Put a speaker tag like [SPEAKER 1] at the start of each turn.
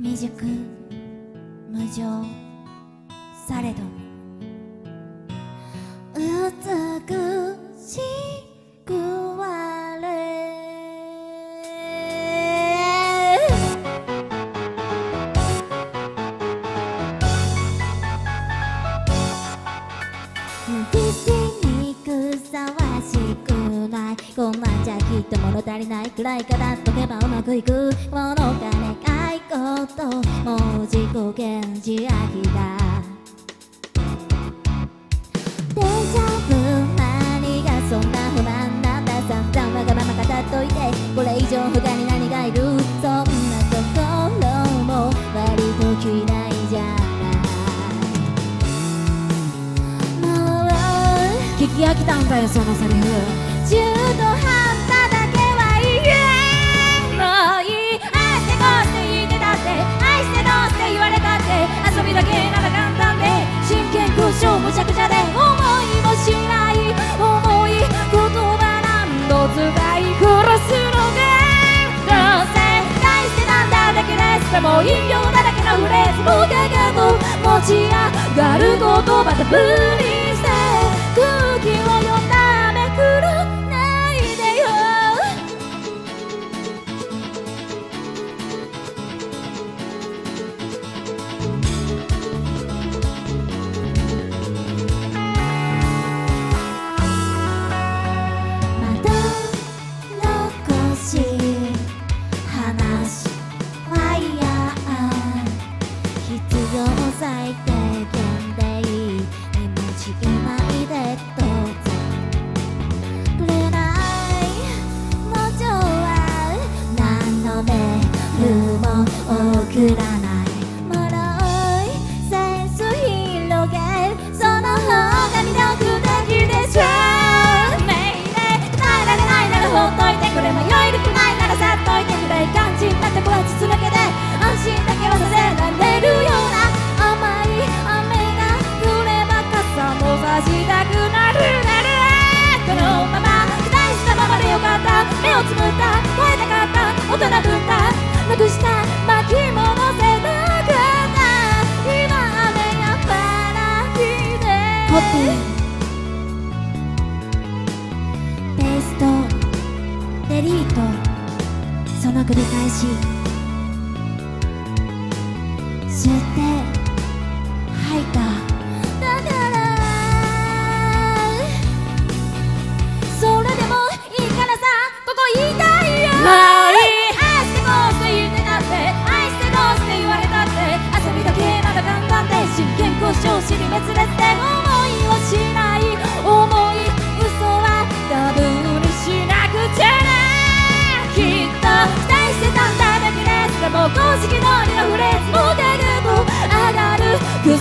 [SPEAKER 1] 未熟無情されど。美しくあれ。無しにくさわしくない。こんなんじゃきっと物足りないくらいからっとけばうまくいく。もの金かいこジャブ何がそんな不満なんだ。散々わがまま語っといてこれ以上他に何がいる？そんなところも割と嫌いじゃない。もう
[SPEAKER 2] 聞き飽きたんだよそのセリフ
[SPEAKER 1] のフレーズもガガと持ち上がる言葉で無理必要最低限でいい。にもちないでどう目をつむったかった大人ぶったなくした巻き戻せなかった。今雨やばらきで
[SPEAKER 2] ホッピー。
[SPEAKER 1] ペースト。デリート。その繰り返し。吸って。言いたいよ愛してこうして言ってたって愛してどうして言われたって遊びだけなら簡単で真剣交渉尻滅裂で思いをしない重い嘘はダブルしなくちゃなきっと期待してたんだだけですでも公式通りのフレーズもガガと上がる癖